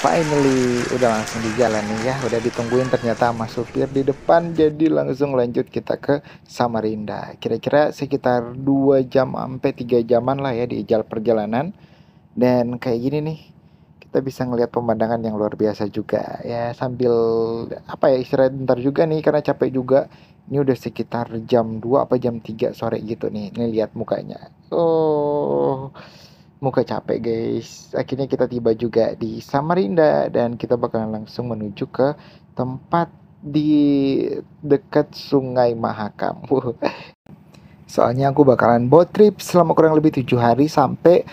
finally udah langsung di jalan nih ya. Udah ditungguin ternyata sama supir di depan. Jadi langsung lanjut kita ke Samarinda. Kira-kira sekitar 2 jam sampai 3 jaman lah ya di jalan perjalanan. Dan kayak gini nih kita bisa ngelihat pemandangan yang luar biasa juga. Ya sambil apa ya istirahat bentar juga nih karena capek juga. Ini udah sekitar jam 2 apa jam 3 sore gitu nih ini lihat mukanya. Oh muka capek guys. Akhirnya kita tiba juga di Samarinda dan kita bakalan langsung menuju ke tempat di dekat Sungai Mahakam. Soalnya aku bakalan boat trip selama kurang lebih tujuh hari sampai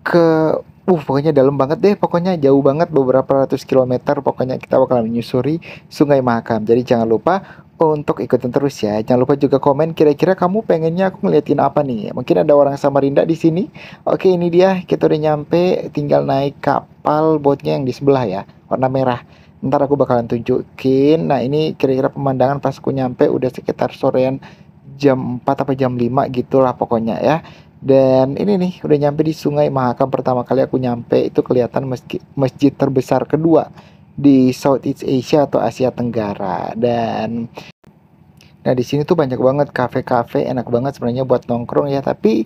ke uh pokoknya dalam banget deh. Pokoknya jauh banget beberapa ratus kilometer pokoknya kita bakalan menyusuri Sungai Mahakam. Jadi jangan lupa untuk ikutin terus ya. Jangan lupa juga komen kira-kira kamu pengennya aku ngeliatin apa nih. Mungkin ada orang Samarinda di sini. Oke, ini dia. Kita udah nyampe, tinggal naik kapal boatnya yang di sebelah ya, warna merah. Ntar aku bakalan tunjukin. Nah, ini kira-kira pemandangan pas aku nyampe udah sekitar sorean jam 4 apa jam 5 gitulah pokoknya ya. Dan ini nih udah nyampe di Sungai Mahakam pertama kali aku nyampe itu kelihatan masjid, masjid terbesar kedua di Southeast Asia atau Asia Tenggara. Dan nah di sini tuh banyak banget kafe-kafe enak banget sebenarnya buat nongkrong ya. Tapi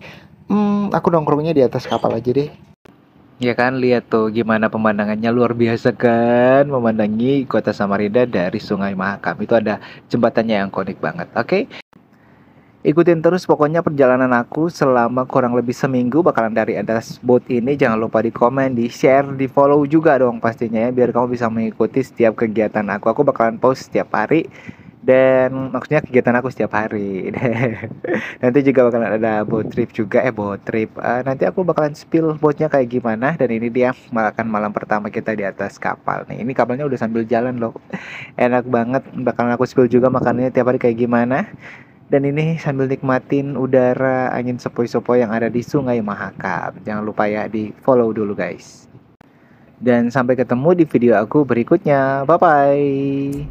hmm, aku nongkrongnya di atas kapal aja deh. Ya kan lihat tuh gimana pemandangannya. Luar biasa kan memandangi kota Samarinda dari Sungai Mahakam. Itu ada jembatannya yang konik banget oke? okay? Ikutin terus pokoknya perjalanan aku selama kurang lebih seminggu bakalan dari atas boat ini. Jangan lupa di komen, di share, di follow juga dong pastinya ya biar kamu bisa mengikuti setiap kegiatan aku. Aku bakalan post setiap hari dan maksudnya kegiatan aku setiap hari. nanti juga bakalan ada boat trip juga eh boat trip. Uh, nanti aku bakalan spill boatnya kayak gimana dan ini dia makan malam pertama kita di atas kapal nih. Ini kapalnya udah sambil jalan loh. Enak banget bakalan aku spill juga makanannya tiap hari kayak gimana dan ini sambil nikmatin udara angin sepoi-sepoi yang ada di Sungai Mahakam. Jangan lupa ya di follow dulu guys. Dan sampai ketemu di video aku berikutnya. Bye bye.